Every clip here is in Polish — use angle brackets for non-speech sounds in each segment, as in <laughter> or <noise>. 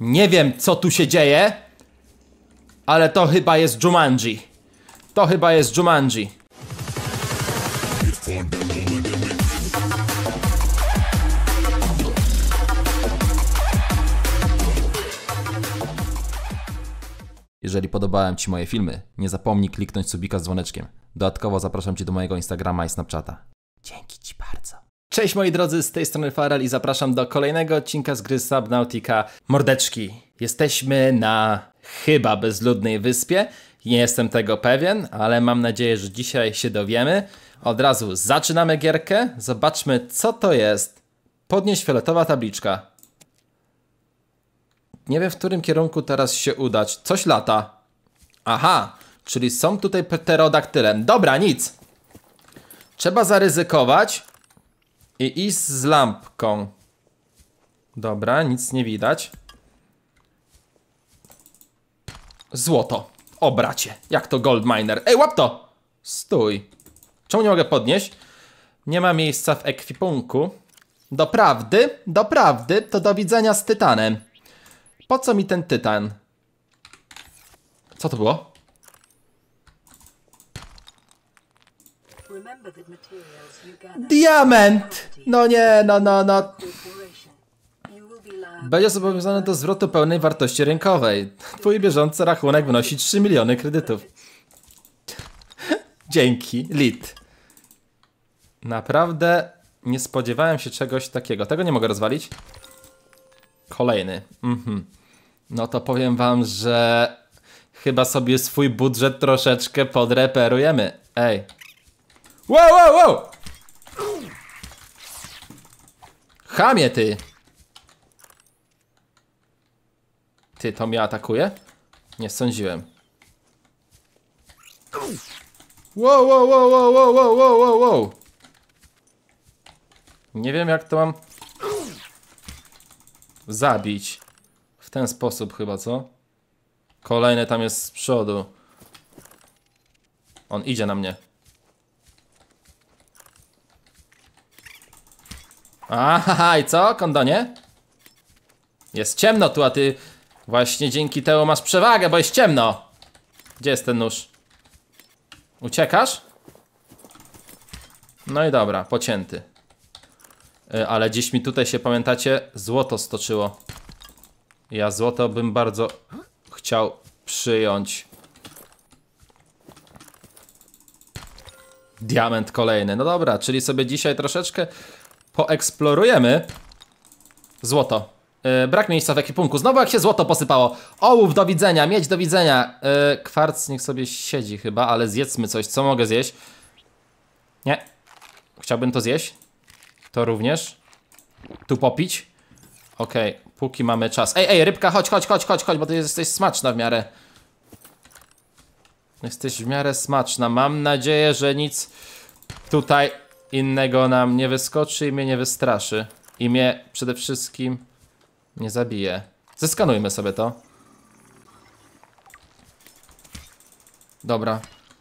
Nie wiem, co tu się dzieje, ale to chyba jest Jumanji. To chyba jest Jumanji. Jeżeli podobałem Ci moje filmy, nie zapomnij kliknąć subika z dzwoneczkiem. Dodatkowo zapraszam Cię do mojego Instagrama i Snapchata. Dzięki Ci bardzo. Cześć moi drodzy, z tej strony Farel i zapraszam do kolejnego odcinka z gry Subnautica Mordeczki. Jesteśmy na chyba bezludnej wyspie. Nie jestem tego pewien, ale mam nadzieję, że dzisiaj się dowiemy. Od razu zaczynamy gierkę. Zobaczmy co to jest. Podnieść fioletowa tabliczka. Nie wiem w którym kierunku teraz się udać. Coś lata. Aha, czyli są tutaj pterodaktylem. Dobra, nic. Trzeba zaryzykować i iść z lampką. Dobra, nic nie widać. Złoto. O bracie, jak to gold miner. Ej, łap to! Stój. Czemu nie mogę podnieść? Nie ma miejsca w ekwipunku. Doprawdy, doprawdy, to do widzenia z tytanem. Po co mi ten tytan? Co to było? Remember the gather Diament! No nie, no, no, no. Będzie zobowiązany do zwrotu pełnej wartości rynkowej. Twój bieżący rachunek wynosi 3 miliony kredytów. Dzięki, lit. Naprawdę nie spodziewałem się czegoś takiego. Tego nie mogę rozwalić. Kolejny. Mhm. No to powiem wam, że chyba sobie swój budżet troszeczkę podreperujemy. Ej. Wow, wow, wow! Chamie ty! Ty, to mnie atakuje? Nie sądziłem. Wow, wow, wow, wow, wow, wow, wow, wow. Nie wiem jak to mam zabić. W ten sposób chyba, co? Kolejny tam jest z przodu. On idzie na mnie. Aha, i co, kondonie? Jest ciemno tu, a ty właśnie dzięki temu masz przewagę, bo jest ciemno. Gdzie jest ten nóż? Uciekasz? No i dobra, pocięty. Y, Ale dziś mi tutaj się, pamiętacie, złoto stoczyło. Ja złoto bym bardzo chciał przyjąć. Diament kolejny. No dobra, czyli sobie dzisiaj troszeczkę poeksplorujemy. Złoto. Yy, brak miejsca w ekwipunku. Znowu jak się złoto posypało. Ołów, do widzenia, miedź, do widzenia. Yy, kwarc niech sobie siedzi chyba, ale zjedzmy coś. Co mogę zjeść? Nie. Chciałbym to zjeść. To również. Tu popić. Okej, póki mamy czas. Ej, ej, rybka, chodź, chodź, chodź, chodź, chodź, bo ty jesteś smaczna w miarę. Jesteś w miarę smaczna. Mam nadzieję, że nic tutaj innego nam nie wyskoczy i mnie nie wystraszy. I mnie przede wszystkim nie zabije. Zeskanujmy sobie to. Dobra.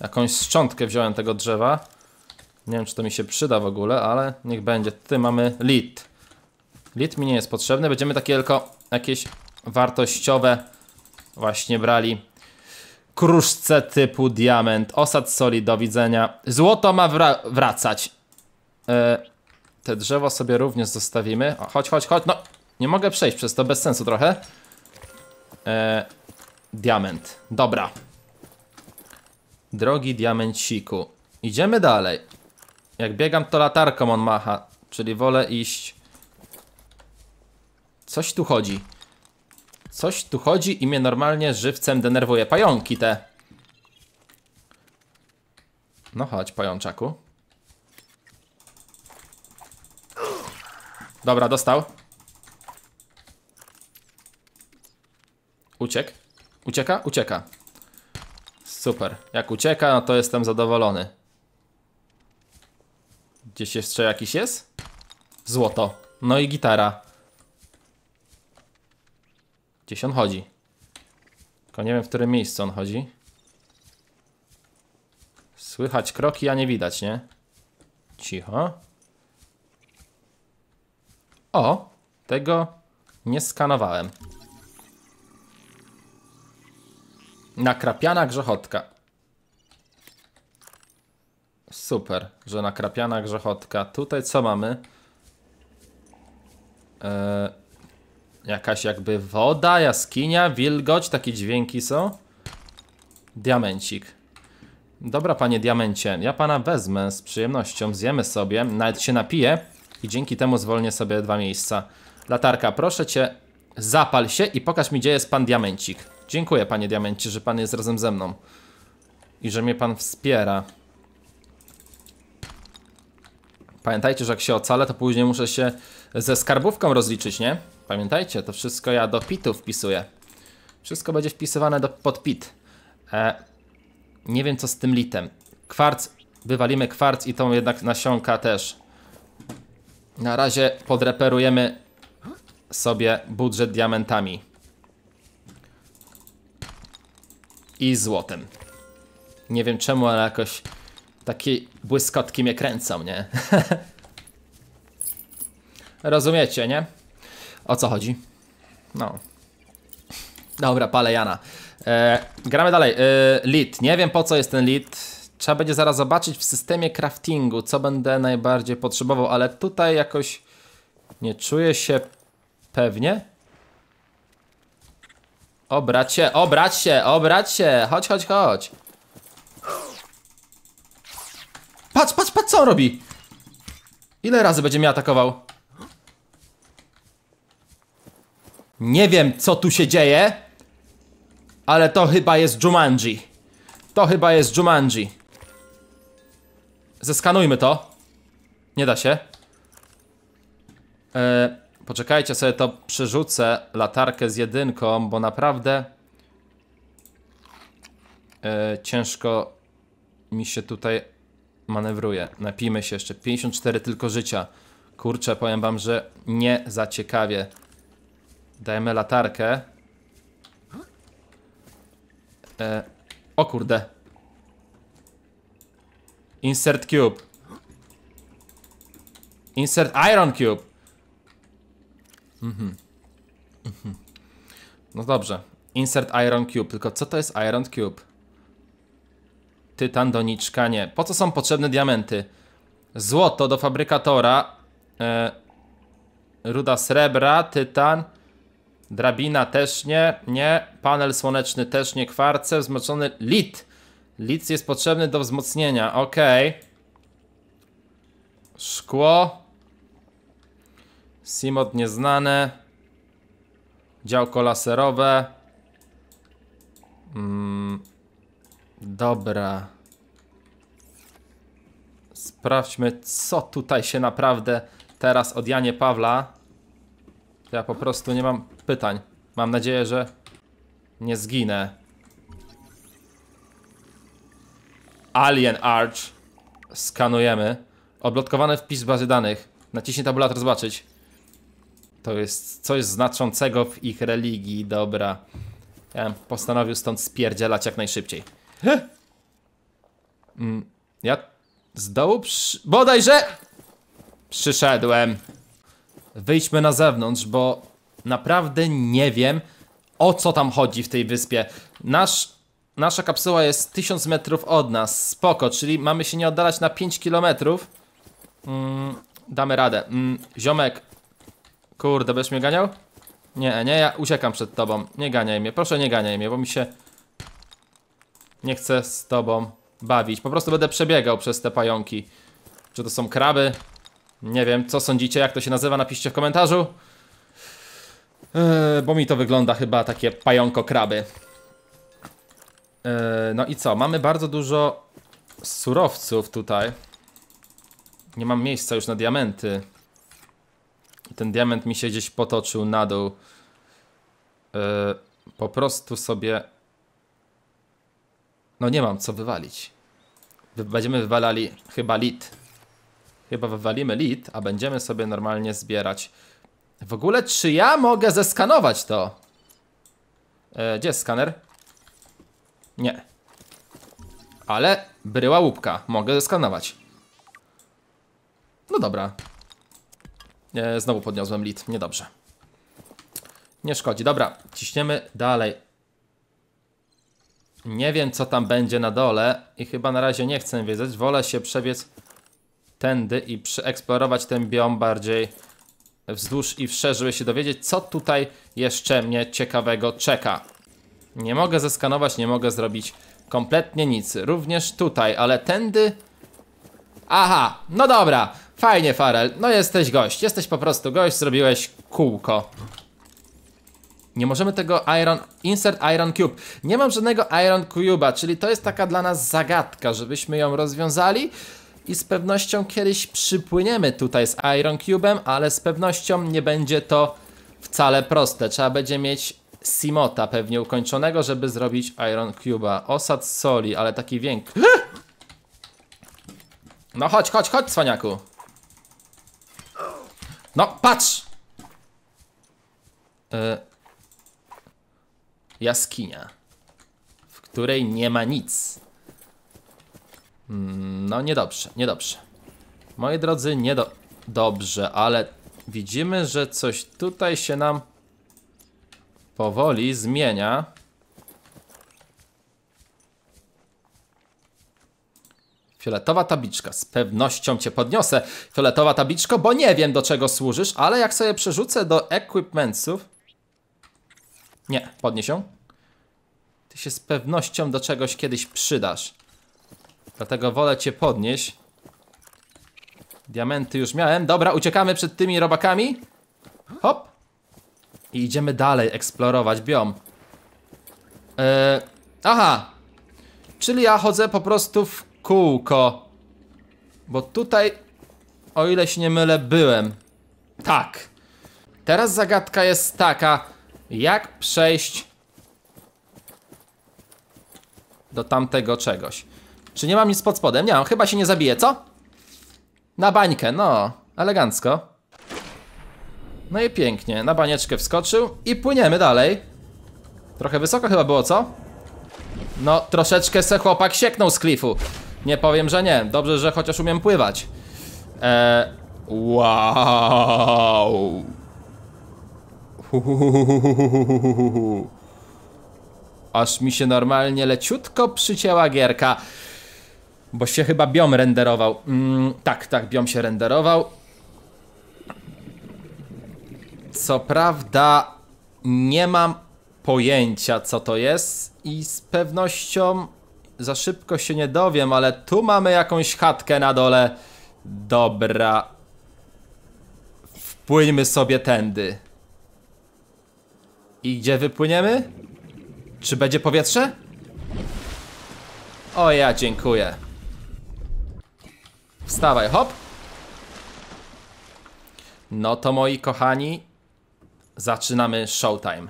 Jakąś szczątkę wziąłem tego drzewa. Nie wiem, czy to mi się przyda w ogóle, ale niech będzie. Tutaj mamy lit. Lit mi nie jest potrzebny. Będziemy takie tylko jakieś wartościowe właśnie brali. Kruszce typu diament. Osad soli do widzenia. Złoto ma wra wracać. E, te drzewo sobie również zostawimy. O, chodź, chodź, chodź. No, nie mogę przejść przez to, bez sensu trochę. E, diament. Dobra. Drogi diamenciku. Idziemy dalej. Jak biegam, to latarką on macha. Czyli wolę iść. Coś tu chodzi. Coś tu chodzi i mnie normalnie żywcem denerwuje. Pająki te. No chodź, pajączaku. Dobra, dostał. Uciekł. Ucieka? Ucieka. Super. Jak ucieka, no to jestem zadowolony. Gdzieś jeszcze jakiś jest? Złoto. No i gitara. Gdzieś on chodzi. Tylko nie wiem, w którym miejscu on chodzi. Słychać kroki, a nie widać, nie? Cicho. O, tego nie skanowałem. Nakrapiana grzechotka. Super, że nakrapiana grzechotka. Tutaj co mamy? E, jakaś jakby woda, jaskinia, wilgoć, takie dźwięki są. Diamencik. Dobra, panie diamencie, ja pana wezmę z przyjemnością, zjemy sobie, nawet się napiję i dzięki temu zwolnię sobie dwa miejsca. Latarka, proszę cię, zapal się i pokaż mi, gdzie jest pan diamencik. Dziękuję, panie diamencie, że pan jest razem ze mną i że mnie pan wspiera. Pamiętajcie, że jak się ocalę, to później muszę się ze skarbówką rozliczyć, nie? Pamiętajcie, to wszystko ja do pitu wpisuję. Wszystko będzie wpisywane do, pod pit. E, nie wiem co z tym litem. Kwarc, wywalimy kwarc i tą jednak nasionka też. Na razie podreperujemy sobie budżet diamentami. I złotem. Nie wiem czemu, ale jakoś takie błyskotki mnie kręcą, nie? <laughs> Rozumiecie, nie? O co chodzi? No. Dobra, palejana. E, gramy dalej. E, lead. Nie wiem po co jest ten lead. Trzeba będzie zaraz zobaczyć w systemie craftingu, co będę najbardziej potrzebował, ale tutaj jakoś nie czuję się pewnie. O bracie, o bracie, o bracie, chodź, chodź, chodź. Patrz, patrz, patrz co on robi. Ile razy będzie mnie atakował? Nie wiem co tu się dzieje, ale to chyba jest Jumanji. To chyba jest Jumanji. Zeskanujmy to. Nie da się. E, poczekajcie, sobie to przerzucę latarkę z jedynką, bo naprawdę e, ciężko mi się tutaj manewruje. Napijmy się jeszcze. 54 tylko życia. Kurczę, powiem wam, że nie za ciekawie. Dajemy latarkę. E, o kurde. Insert cube. Insert iron cube. Mhm. Mhm. No dobrze. Insert iron cube. Tylko co to jest iron cube? Tytan, doniczka, nie. Po co są potrzebne diamenty? Złoto do fabrykatora. E, ruda srebra, tytan. Drabina też nie, nie. Panel słoneczny też nie. Kwarce, wzmocniony lit. Lit jest potrzebny do wzmocnienia. Ok. Szkło. Simot nieznane. Działko laserowe. Mm, dobra. Sprawdźmy, co tutaj się naprawdę teraz od Janie Pawla. Ja po prostu nie mam pytań. Mam nadzieję, że nie zginę. Alien Arch. Skanujemy. Odblotkowany wpis bazy danych. Naciśnij tabulator zobaczyć. To jest coś znaczącego w ich religii. Dobra. Ja postanowił stąd spierdzielać jak najszybciej. Mm, ja z dołu przy... bodajże przyszedłem. Wyjdźmy na zewnątrz, bo naprawdę nie wiem o co tam chodzi w tej wyspie. Nasz, nasza kapsuła jest 1000 metrów od nas, spoko, czyli mamy się nie oddalać na 5 kilometrów. Mm, damy radę. Mm, ziomek, kurde, będziesz mnie ganiał? Nie, nie, ja uciekam przed tobą. Nie ganiaj mnie, proszę nie ganiaj mnie, bo mi się nie chce z tobą bawić. Po prostu będę przebiegał przez te pająki. Czy to są kraby? Nie wiem, co sądzicie, jak to się nazywa, napiszcie w komentarzu. Yy, bo mi to wygląda chyba takie pająko kraby. Yy, no i co? Mamy bardzo dużo surowców tutaj. Nie mam miejsca już na diamenty. Ten diament mi się gdzieś potoczył na dół. Yy, po prostu sobie... No nie mam co wywalić. Wy będziemy wywalali chyba lit. Chyba wywalimy lit, a będziemy sobie normalnie zbierać. W ogóle, czy ja mogę zeskanować to? E, gdzie jest skaner? Nie. Ale bryła łupka. Mogę zeskanować. No dobra. E, znowu podniosłem lit. Niedobrze. Nie szkodzi. Dobra, ciśniemy dalej. Nie wiem, co tam będzie na dole i chyba na razie nie chcę wiedzieć. Wolę się przebiec tędy i przeeksplorować ten biom bardziej wzdłuż i wszerz, żeby się dowiedzieć, co tutaj jeszcze mnie ciekawego czeka. Nie mogę zeskanować, nie mogę zrobić kompletnie nic. Również tutaj, ale tędy... Aha, no dobra. Fajnie, Farel. No jesteś gość. Jesteś po prostu gość, zrobiłeś kółko. Nie możemy tego Iron... Insert Iron Cube. Nie mam żadnego Iron Cube'a, czyli to jest taka dla nas zagadka, żebyśmy ją rozwiązali i z pewnością kiedyś przypłyniemy tutaj z Iron Cube'em, ale z pewnością nie będzie to wcale proste. Trzeba będzie mieć Simota pewnie ukończonego, żeby zrobić Iron Cube'a. Osad soli, ale taki większy. No chodź, chodź, chodź, cwaniaku. No, patrz! E, jaskinia, w której nie ma nic. Mm, No niedobrze, niedobrze. Moi drodzy, nie do... dobrze, ale widzimy, że coś tutaj się nam powoli zmienia. Fioletowa tabliczka. Z pewnością cię podniosę, fioletowa tabliczko, bo nie wiem do czego służysz, ale jak sobie przerzucę do equipmentsów... Nie, podnieś ją. Ty się z pewnością do czegoś kiedyś przydasz. Dlatego wolę cię podnieść. Diamenty już miałem. Dobra, uciekamy przed tymi robakami. Hop. I idziemy dalej eksplorować biom. Eee, aha. Czyli ja chodzę po prostu w kółko. Bo tutaj, o ile się nie mylę, byłem. Tak. Teraz zagadka jest taka, jak przejść do tamtego czegoś. Czy nie mam nic pod spodem? Nie mam, chyba się nie zabije, co? Na bańkę, no, elegancko. No i pięknie, na banieczkę wskoczył i płyniemy dalej. Trochę wysoko chyba było, co? No, troszeczkę se chłopak sieknął z klifu. Nie powiem, że nie. Dobrze, że chociaż umiem pływać. Eee, wow. <laughs> Aż mi się normalnie leciutko przycięła gierka. Bo się chyba biom renderował. Mm, tak, tak, biom się renderował. Co prawda nie mam pojęcia co to jest i z pewnością za szybko się nie dowiem, ale tu mamy jakąś chatkę na dole. Dobra. Wpłyńmy sobie tędy. I gdzie wypłyniemy? Czy będzie powietrze? O ja dziękuję. Wstawaj, hop. No to moi kochani, zaczynamy showtime.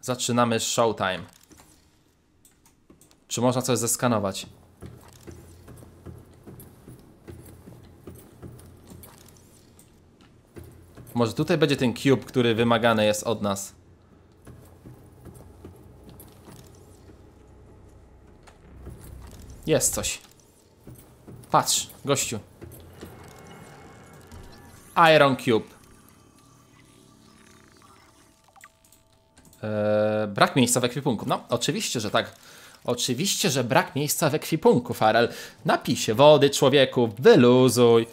Zaczynamy showtime. Czy można coś zeskanować? Może tutaj będzie ten cube, który wymagany jest od nas. Jest coś. Patrz, gościu. Iron Cube. Eee, brak miejsca w ekwipunku. No, oczywiście, że tak. Oczywiście, że brak miejsca w ekwipunku, Farel. Napij się wody, człowieku, wyluzuj.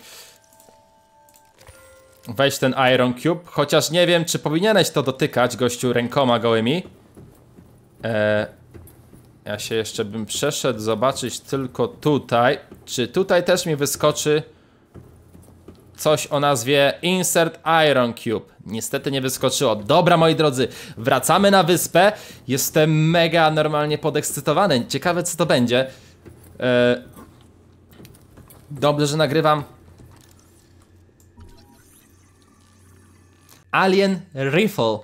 Weź ten Iron Cube, chociaż nie wiem, czy powinieneś to dotykać, gościu, rękoma gołymi. Eee, ja się jeszcze bym przeszedł zobaczyć tylko tutaj. Czy tutaj też mi wyskoczy coś o nazwie Insert Iron Cube? Niestety nie wyskoczyło. Dobra, moi drodzy, wracamy na wyspę. Jestem mega normalnie podekscytowany. Ciekawe, co to będzie. E... Dobrze, że nagrywam. Alien Rifle.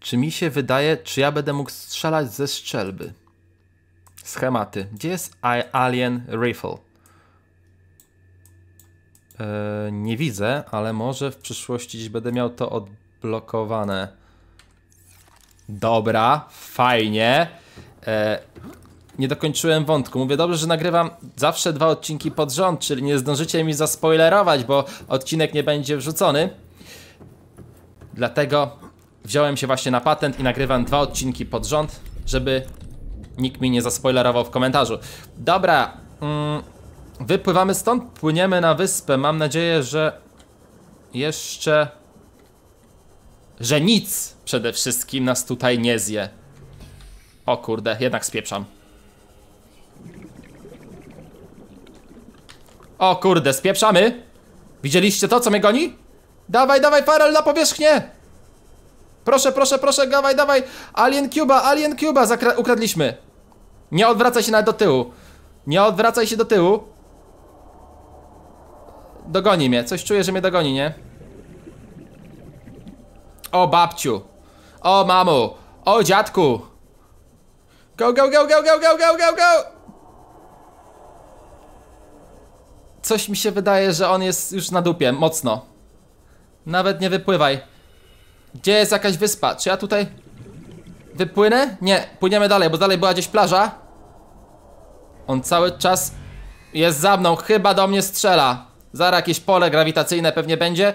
Czy mi się wydaje, czy ja będę mógł strzelać ze strzelby? Schematy. Gdzie jest Alien Rifle? Eee, nie widzę, ale może w przyszłości gdzieś będę miał to odblokowane. Dobra, fajnie. Eee, nie dokończyłem wątku. Mówię dobrze, że nagrywam zawsze dwa odcinki pod rząd, czyli nie zdążycie mi zaspoilerować, bo odcinek nie będzie wrzucony. Dlatego wziąłem się właśnie na patent i nagrywam dwa odcinki pod rząd, żeby nikt mi nie zaspoilerował w komentarzu. Dobra, mm, wypływamy stąd, płyniemy na wyspę. Mam nadzieję, że jeszcze. że nic przede wszystkim nas tutaj nie zje. O kurde, jednak spieprzam. O kurde, spieprzamy! Widzieliście to, co mnie goni? Dawaj, dawaj, Farel na powierzchnię! Proszę, proszę, proszę, dawaj, dawaj! Alien Cuba, Alien Cuba, zakra- ukradliśmy! Nie odwracaj się nawet do tyłu. Nie odwracaj się do tyłu. Dogoni mnie, coś czuję, że mnie dogoni, nie? O babciu! O mamu! O dziadku! Go, go, go, go, go, go, go, go, go! Coś mi się wydaje, że on jest już na dupie, mocno. Nawet nie wypływaj. Gdzie jest jakaś wyspa? Czy ja tutaj wypłynę? Nie, płyniemy dalej, bo dalej była gdzieś plaża. On cały czas jest za mną, chyba do mnie strzela. Zaraz jakieś pole grawitacyjne pewnie będzie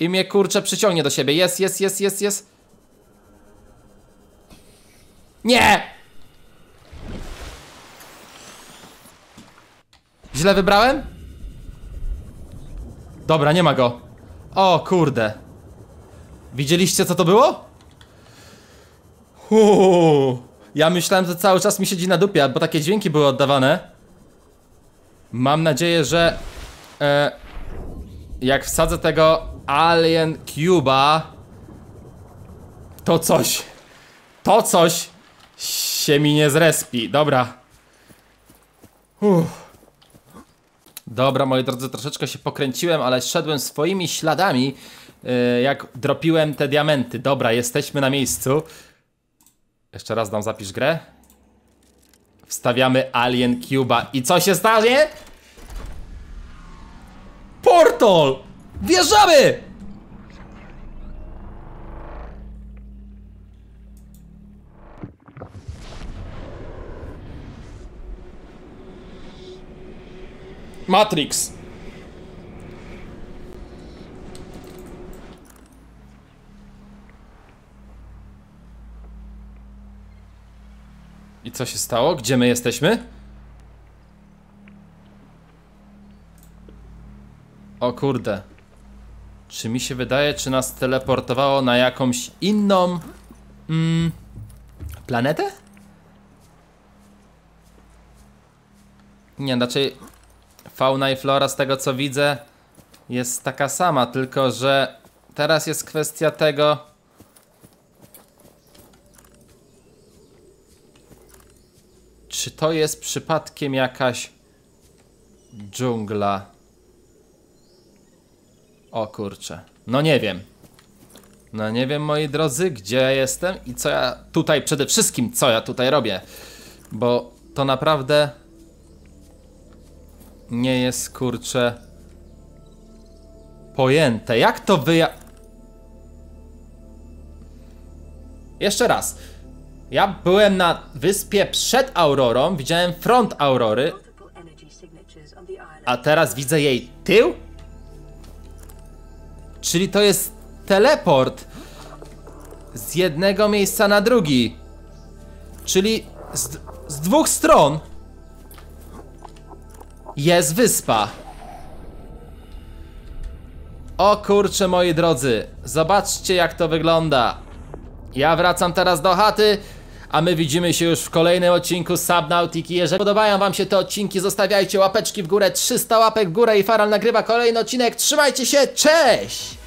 i mnie kurczę przyciągnie do siebie. Jest, jest, jest, jest, jest. Nie! Źle wybrałem? Dobra, nie ma go. O kurde. Widzieliście co to było? Uuu, ja myślałem, że cały czas mi siedzi na dupie, bo takie dźwięki były oddawane. Mam nadzieję, że e, jak wsadzę tego Alien Cuba, to coś, to coś się mi nie zrespi. Dobra. Uff. Dobra, moi drodzy, troszeczkę się pokręciłem, ale szedłem swoimi śladami, yy, jak dropiłem te diamenty. Dobra, jesteśmy na miejscu. Jeszcze raz dam zapisz grę. Wstawiamy Alien Cuba i co się stanie? Portal! Wjeżdżamy! Matrix. I co się stało? Gdzie my jesteśmy? O kurde. Czy mi się wydaje, czy nas teleportowało na jakąś inną mm, planetę? Nie, raczej fauna i flora z tego co widzę jest taka sama, tylko że teraz jest kwestia tego czy to jest przypadkiem jakaś dżungla? O kurczę. No nie wiem. No nie wiem moi drodzy gdzie ja jestem i co ja tutaj przede wszystkim co ja tutaj robię bo to naprawdę nie jest kurczę pojęte. Jak to wyja... Jeszcze raz. Ja byłem na wyspie przed Aurorą, widziałem front Aurory, a teraz widzę jej tył? Czyli to jest teleport z jednego miejsca na drugi. Czyli z, z dwóch stron jest wyspa. O kurcze moi drodzy, zobaczcie jak to wygląda. Ja wracam teraz do chaty, a my widzimy się już w kolejnym odcinku Subnautiki. Jeżeli podobają wam się te odcinki, zostawiajcie łapeczki w górę, 300 łapek w górę i Faral nagrywa kolejny odcinek. Trzymajcie się, cześć!